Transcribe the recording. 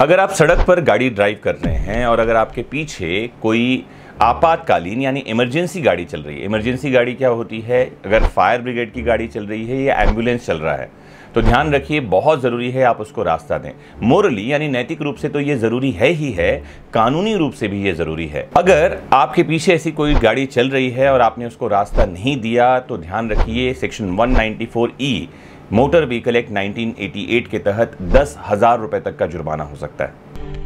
अगर आप सड़क पर गाड़ी ड्राइव कर रहे हैं और अगर आपके पीछे कोई आपातकालीन यानी इमरजेंसी गाड़ी चल रही है, इमरजेंसी गाड़ी क्या होती है? अगर फायर ब्रिगेड की गाड़ी चल रही है या एंबुलेंस चल रहा है तो ध्यान रखिए बहुत ज़रूरी है आप उसको रास्ता दें। मोरली यानी नैतिक रूप से तो ये ज़रूरी है ही है, कानूनी रूप से भी ये ज़रूरी है। अगर आपके पीछे ऐसी कोई गाड़ी चल रही है और आपने उसको रास्ता नहीं दिया तो ध्यान रखिए section 194 E motor vehicle act 1988 के तहत दस हज़ार रुपए तक का जुर्माना हो सकता है।